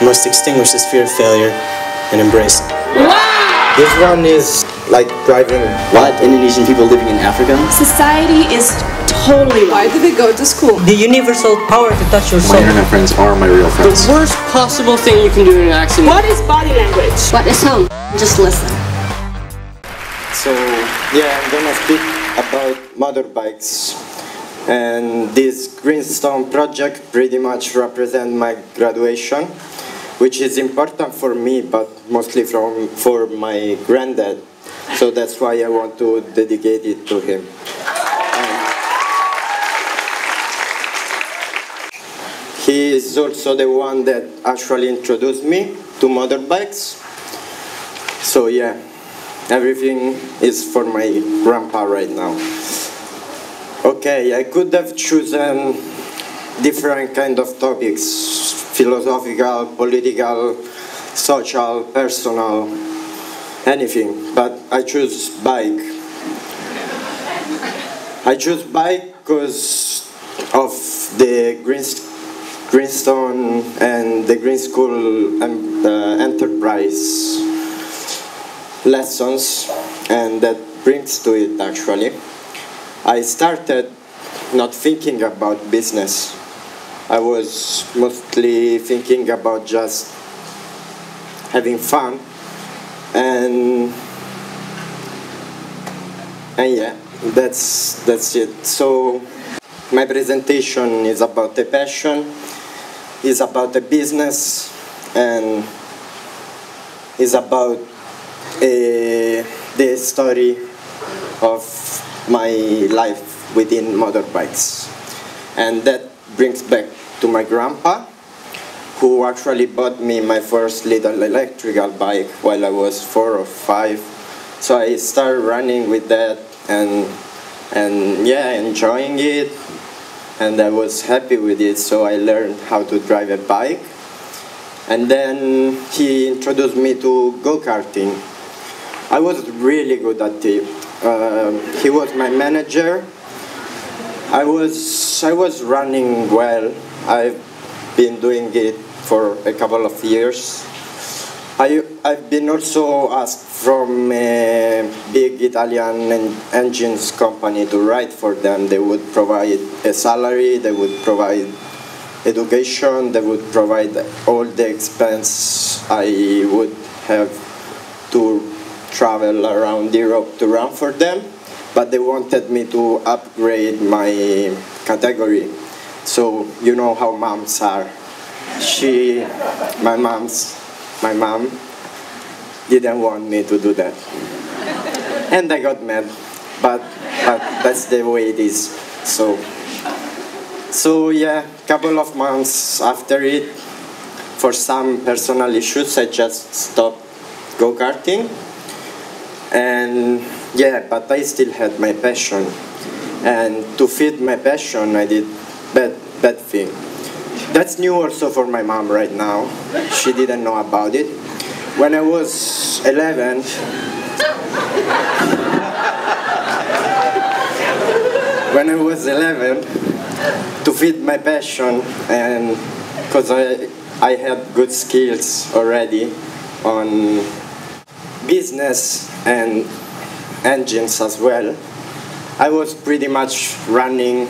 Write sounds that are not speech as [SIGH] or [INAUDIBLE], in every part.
You must extinguish this fear of failure and embrace it. This one is like driving What? Indonesian people living in Africa? Society is totally Why do they go to school? The universal power to touch your soul. My internet friends are my real friends. The worst possible thing you can do in an accident. What is body language? What is home? Just listen. So yeah, I'm gonna speak about motorbikes. And this Greenstone project pretty much represent my graduation, which is important for me, but mostly from for my granddad. So that's why I want to dedicate it to him. Um, he is also the one that actually introduced me to motorbikes. So yeah, everything is for my grandpa right now. Okay, I could have chosen different kind of topics, philosophical, political, social, personal, anything, but I choose bike. I choose bike because of the Green, Greenstone and the Green School um, uh, enterprise lessons, and that brings to it actually. I started not thinking about business. I was mostly thinking about just having fun and and yeah, that's that's it. So my presentation is about a passion, is about a business, and is about a, the story of my life within motorbikes. And that brings back to my grandpa, who actually bought me my first little electrical bike while I was four or five. So I started running with that and and yeah, enjoying it. And I was happy with it, so I learned how to drive a bike. And then he introduced me to go-karting. I was really good at it. Um, he was my manager. I was I was running well. I've been doing it for a couple of years. I, I've been also asked from a big Italian en- engines company to write for them. They would provide a salary, they would provide education, they would provide all the expense I would have to travel around Europe to run for them, but they wanted me to upgrade my category. So you know how moms are. She, my mom's, my mom didn't want me to do that, and I got mad. But but that's the way it is. So so yeah, couple of months after it, for some personal issues, I just stopped go karting and yeah but i still had my passion and to feed my passion i did bad bad thing that's new also for my mom right now she didn't know about it when i was 11 [LAUGHS] when i was 11 to feed my passion and because I, I had good skills already on business and engines as well. I was pretty much running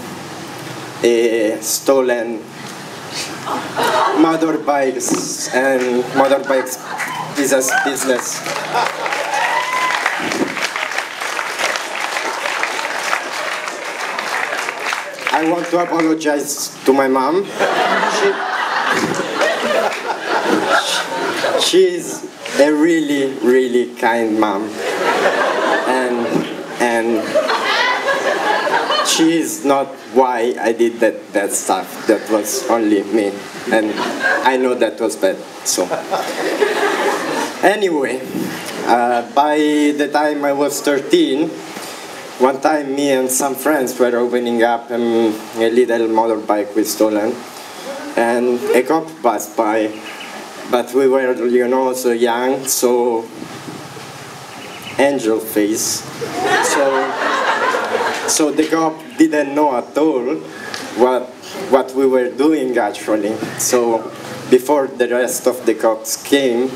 a stolen motorbikes and motorbikes business business. I want to apologize to my mom. She, she is a really, really kind mom. And, and she is not why I did that, that stuff. That was only me. And I know that was bad. So, anyway, uh, by the time I was 13, one time me and some friends were opening up um, a little motorbike we stolen. And a cop passed by but we were, you know, so young, so angel face. So, so the cop didn't know at all what what we were doing actually. So before the rest of the cops came,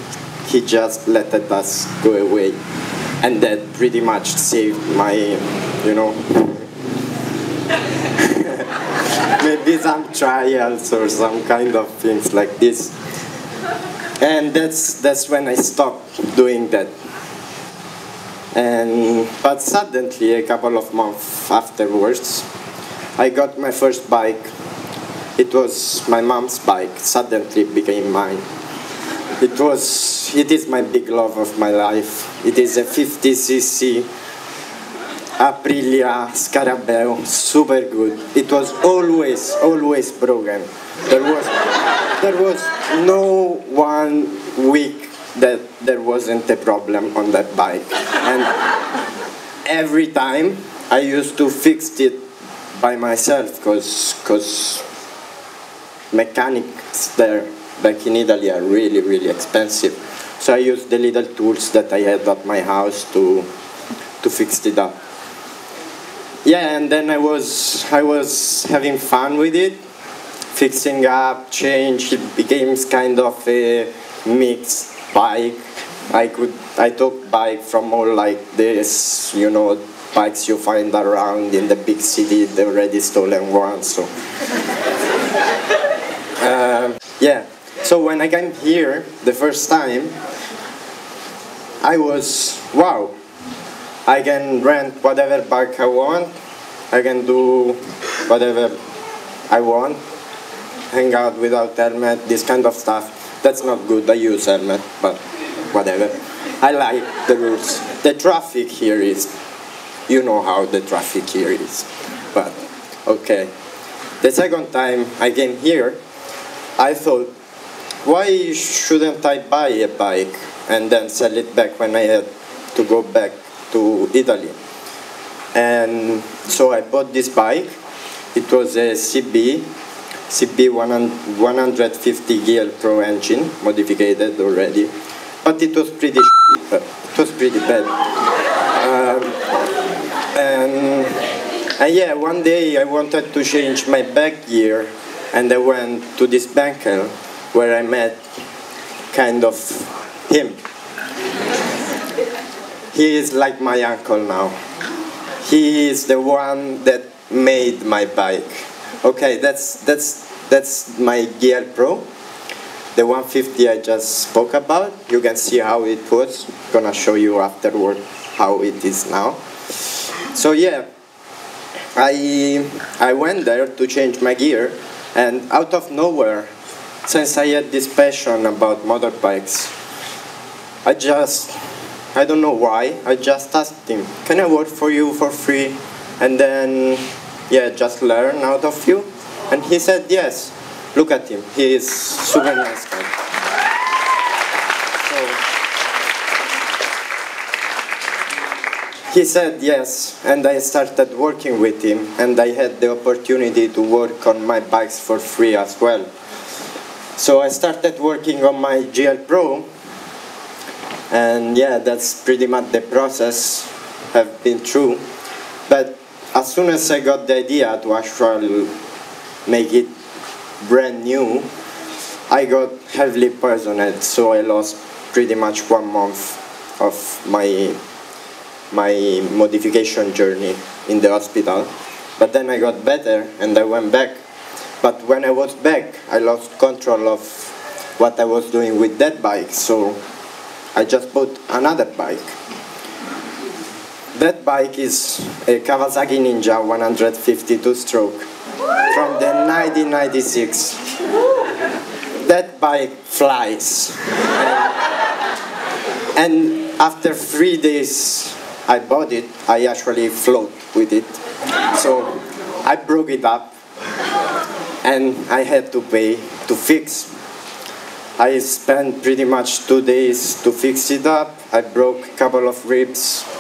he just let us go away. And that pretty much saved my, you know, [LAUGHS] maybe some trials or some kind of things like this. And that's, that's when I stopped doing that. And, but suddenly, a couple of months afterwards, I got my first bike. It was my mom's bike, suddenly became mine. It was, it is my big love of my life. It is a 50cc Aprilia Scarabeo, super good. It was always, always broken. There was, there was no one week that there wasn't a problem on that bike. And every time I used to fix it by myself because mechanics there back in Italy are really, really expensive. So I used the little tools that I had at my house to, to fix it up. Yeah, and then I was, I was having fun with it, fixing up, change. It became kind of a mixed bike. I could, I took bike from all like this, you know, bikes you find around in the big city, the already stolen ones. So, [LAUGHS] um, yeah. So when I came here the first time, I was wow. I can rent whatever bike I want. I can do whatever I want. Hang out without helmet, this kind of stuff. That's not good. I use helmet, but whatever. I like the rules. The traffic here is, you know how the traffic here is. But okay. The second time I came here, I thought, why shouldn't I buy a bike and then sell it back when I had to go back to Italy? And so I bought this bike. It was a CB, CB 150 GL Pro engine, modified already, but it was pretty. It was pretty bad. Um, and, and yeah, one day I wanted to change my back gear, and I went to this bengkel where I met kind of him. He is like my uncle now. He is the one that made my bike. Okay, that's that's that's my GL Pro. The 150 I just spoke about. You can see how it was. Gonna show you afterward how it is now. So yeah, I I went there to change my gear, and out of nowhere, since I had this passion about motorbikes, I just I don't know why. I just asked him, "Can I work for you for free?" And then, yeah, just learn out of you. And he said yes. Look at him. He is super nice guy. So, he said yes, and I started working with him, and I had the opportunity to work on my bikes for free as well. So I started working on my GL Pro, and yeah, that's pretty much the process I've been through. But as soon as I got the idea to actually make it brand new, I got heavily poisoned, so I lost pretty much one month of my my modification journey in the hospital. But then I got better and I went back. But when I was back, I lost control of what I was doing with that bike, so I just bought another bike. That bike is a Kawasaki Ninja 152 stroke from the 1996. That bike flies. And after three days I bought it, I actually float with it. So I broke it up and I had to pay to fix. I spent pretty much two days to fix it up. I broke a couple of ribs.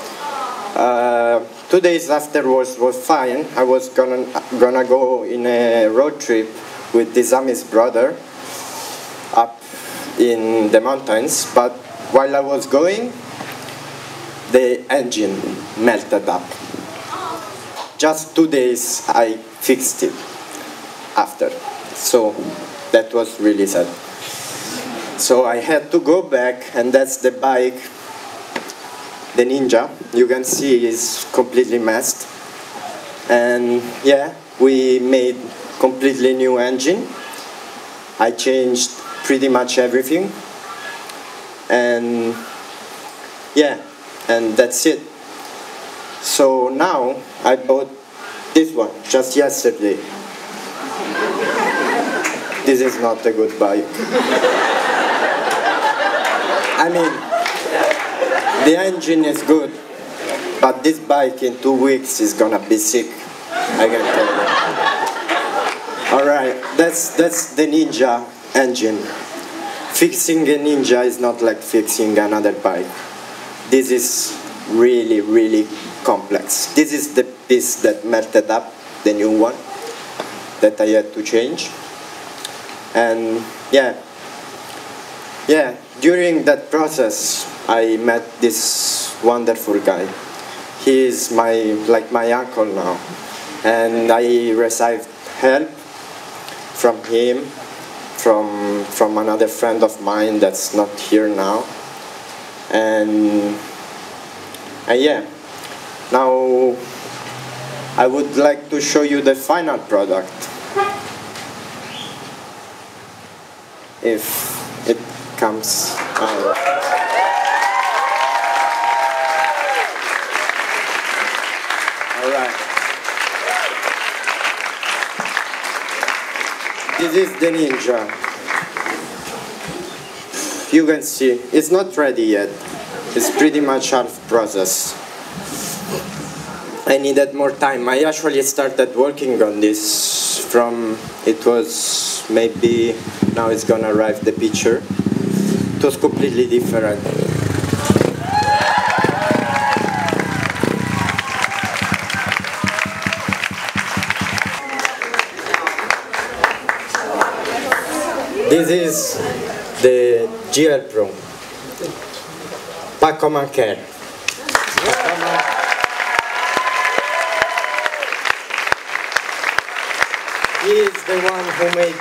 Uh, two days afterwards was fine. I was gonna, gonna go in a road trip with Dizami's brother up in the mountains, but while I was going, the engine melted up. Just two days I fixed it after. So that was really sad. So I had to go back, and that's the bike, the Ninja. You can see is completely messed. And yeah, we made completely new engine. I changed pretty much everything. And yeah, and that's it. So now I bought this one just yesterday. [LAUGHS] This is not a good bike. [LAUGHS] I mean, the engine is good, but this bike in two weeks is gonna be sick. I can tell you. All right, that's that's the Ninja engine. Fixing a Ninja is not like fixing another bike. This is really, really complex. This is the piece that melted up, the new one, that I had to change. And yeah, yeah, during that process, I met this wonderful guy. He is my, like my uncle now. And I received help from him, from, from another friend of mine that's not here now. And, and yeah, now I would like to show you the final product. If it comes out. All right. This is the Ninja. You can see, it's not ready yet. It's pretty much half process. I needed more time. I actually started working on this from, it was maybe, now it's gonna arrive the picture. It was completely different. This is the GL Pro. Pacoman Care. He is the one who made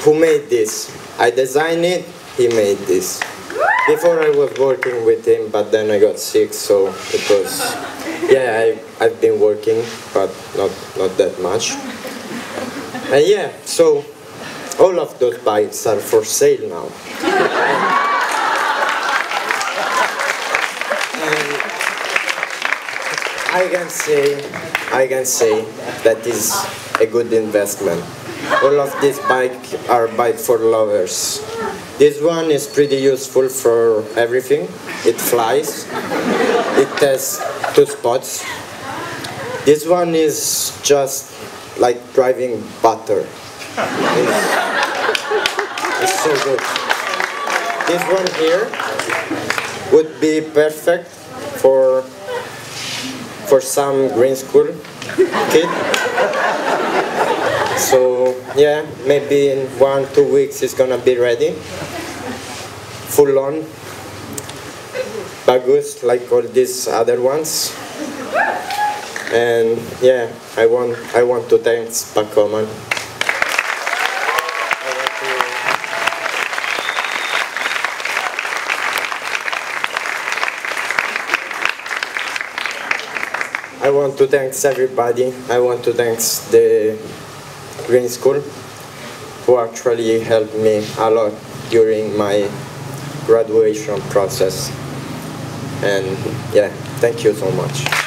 who made this. I designed it, he made this. Before I was working with him, but then I got sick, so it was yeah, I I've been working, but not not that much. And yeah, so all of those bikes are for sale now. I can say, I can say that is a good investment. All of these bikes are bike for lovers. This one is pretty useful for everything. It flies. It has two spots. This one is just like driving butter. It's, so good. This one here would be perfect for for some green school kid. So yeah, maybe in one two weeks it's gonna be ready, full on, bagus like all these other ones. And yeah, I want I want to thank Pacoman. I want to thank everybody. I want to thank the Green School who actually helped me a lot during my graduation process. And yeah, thank you so much.